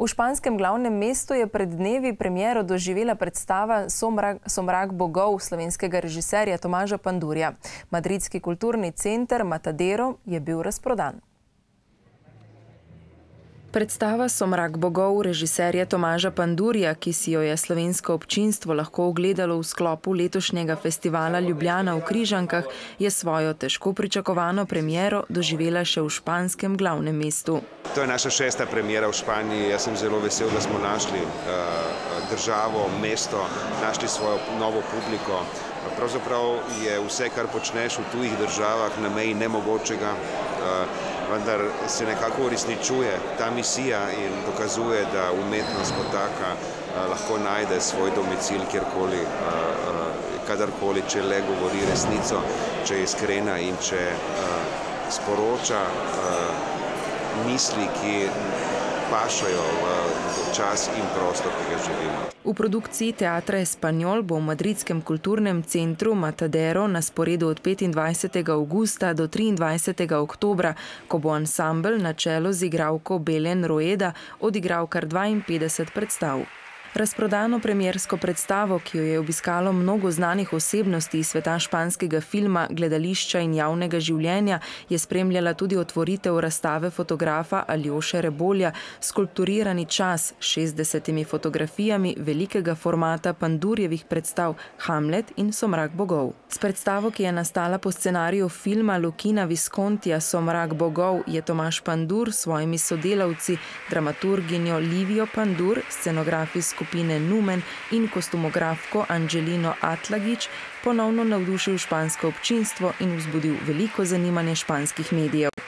V španskem glavnem mestu je pred dnevi premjero doživela predstava Somrak, Somrak bogov slovenskega režiserja Tomaža Pandurja. Madridski kulturni center Matadero je bil razprodan. Predstava Somrak bogov režiserja Tomaža Pandurja, ki si jo je slovensko občinstvo lahko ogledalo v sklopu letošnjega festivala Ljubljana v Križankah, je svojo težko pričakovano premiero doživela še v španskem glavnem mestu. To je naša šesta premiera v Španiji. Jaz sem zelo vesel, da smo našli uh, državo, mesto, našli svojo novo publiko. Pravzaprav je vse, kar počneš v tujih državah, na meji nemogočega. Uh, vendar se nekako uresničuje ta misija in dokazuje, da umetnost kot taka lahko najde svoj domicil kjerkoli, kadarkoli, če le govori resnico, če je iskrena in če sporoča misli, ki pašajo v čas in prostor, ki ga živimo. V produkciji Teatra Espanjol bo v madridskem kulturnem centru Matadero na sporedu od 25. augusta do 23. oktobra, ko bo ansambl na čelu z igralko Belen Roeda odigral kar 52 predstav. Razprodano premjersko predstavo, ki jo je obiskalo mnogo znanih osebnosti iz sveta španskega filma, gledališča in javnega življenja, je spremljala tudi otvoritev razstave fotografa Aljoše Rebolja Skulpturirani čas s 60 fotografijami velikega formata Pandurjevih predstav Hamlet in Somrak bogov. S predstavo, ki je nastala po scenariju filma Lukina Viscontija Somrak bogov, je Tomaš Pandur s svojimi sodelavci, dramaturginjo Livijo Pandur, scenografijsko skupine Numen in kostumografko Angelino Atlagič ponovno navdušil špansko občinstvo in vzbudil veliko zanimanje španskih medijev.